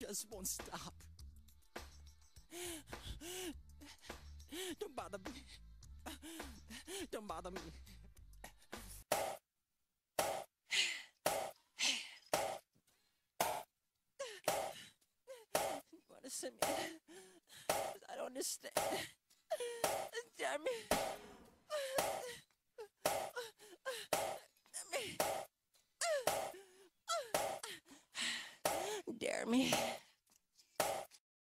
just won't stop. Don't bother me. Don't bother me. You wanna send me? I don't understand. Damn me. Damn me. Dare me.